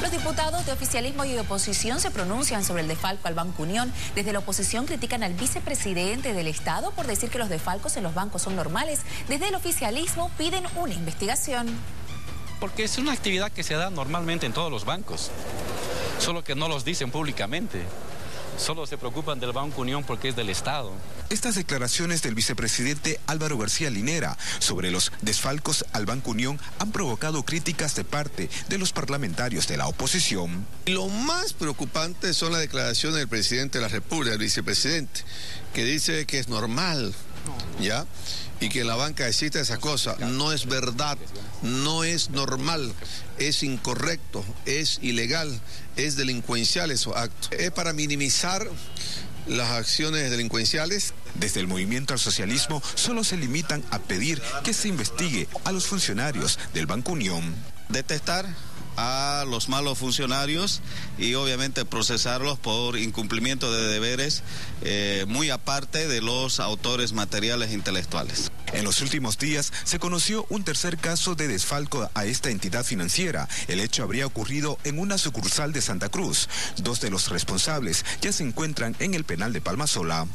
Los diputados de oficialismo y de oposición se pronuncian sobre el defalco al Banco Unión. Desde la oposición critican al vicepresidente del Estado por decir que los defalcos en los bancos son normales. Desde el oficialismo piden una investigación. Porque es una actividad que se da normalmente en todos los bancos, solo que no los dicen públicamente. Solo se preocupan del Banco Unión porque es del Estado. Estas declaraciones del vicepresidente Álvaro García Linera sobre los desfalcos al Banco Unión han provocado críticas de parte de los parlamentarios de la oposición. Lo más preocupante son las declaraciones del presidente de la República, el vicepresidente, que dice que es normal, ¿ya? Y que en la banca existe esa cosa. No es verdad, no es normal, es incorrecto, es ilegal, es delincuencial esos actos. Es para minimizar las acciones delincuenciales. Desde el movimiento al socialismo solo se limitan a pedir que se investigue a los funcionarios del Banco Unión. Detestar a los malos funcionarios y obviamente procesarlos por incumplimiento de deberes eh, muy aparte de los autores materiales e intelectuales. En los últimos días se conoció un tercer caso de desfalco a esta entidad financiera. El hecho habría ocurrido en una sucursal de Santa Cruz. Dos de los responsables ya se encuentran en el penal de Palmasola.